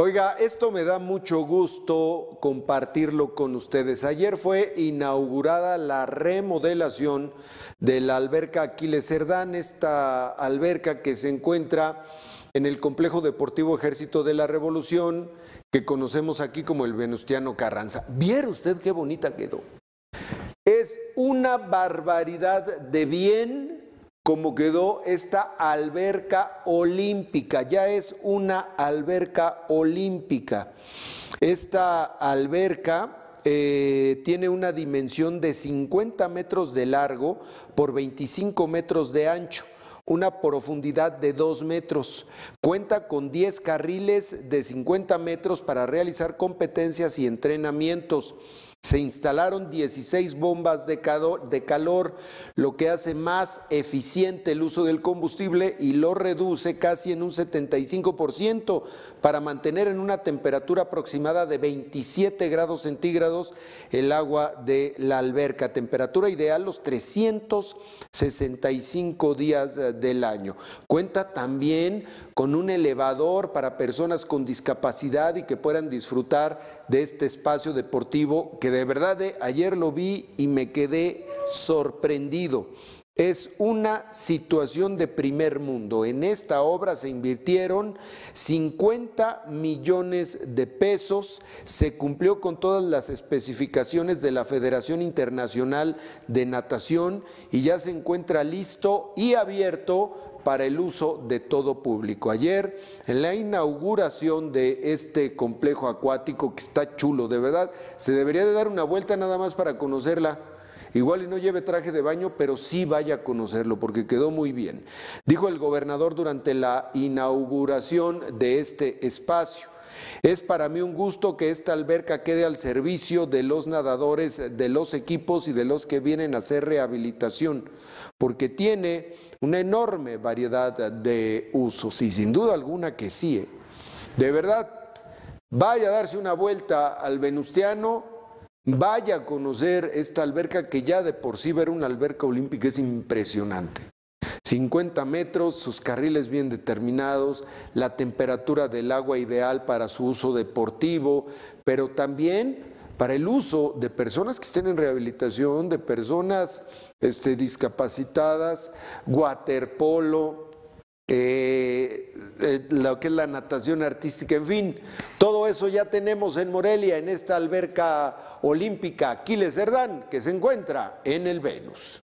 Oiga, esto me da mucho gusto compartirlo con ustedes. Ayer fue inaugurada la remodelación de la alberca Aquiles Cerdán, esta alberca que se encuentra en el Complejo Deportivo Ejército de la Revolución, que conocemos aquí como el Venustiano Carranza. ¿Viera usted qué bonita quedó? Es una barbaridad de bien como quedó esta alberca olímpica. Ya es una alberca olímpica. Esta alberca eh, tiene una dimensión de 50 metros de largo por 25 metros de ancho una profundidad de 2 metros. Cuenta con 10 carriles de 50 metros para realizar competencias y entrenamientos. Se instalaron 16 bombas de calor, lo que hace más eficiente el uso del combustible y lo reduce casi en un 75% para mantener en una temperatura aproximada de 27 grados centígrados el agua de la alberca. Temperatura ideal los 365 días eh, del año. Cuenta también con un elevador para personas con discapacidad y que puedan disfrutar de este espacio deportivo de verdad eh, ayer lo vi y me quedé sorprendido. Es una situación de primer mundo. En esta obra se invirtieron 50 millones de pesos, se cumplió con todas las especificaciones de la Federación Internacional de Natación y ya se encuentra listo y abierto para el uso de todo público. Ayer, en la inauguración de este complejo acuático que está chulo, de verdad, se debería de dar una vuelta nada más para conocerla Igual y no lleve traje de baño, pero sí vaya a conocerlo porque quedó muy bien. Dijo el gobernador durante la inauguración de este espacio. Es para mí un gusto que esta alberca quede al servicio de los nadadores, de los equipos y de los que vienen a hacer rehabilitación, porque tiene una enorme variedad de usos y sin duda alguna que sí. ¿eh? De verdad, vaya a darse una vuelta al Venustiano Vaya a conocer esta alberca que ya de por sí ver una alberca olímpica es impresionante. 50 metros, sus carriles bien determinados, la temperatura del agua ideal para su uso deportivo, pero también para el uso de personas que estén en rehabilitación, de personas este, discapacitadas, waterpolo, eh, eh, lo que es la natación artística, en fin, todo eso ya tenemos en Morelia, en esta alberca olímpica Aquiles Cerdán, que se encuentra en el Venus.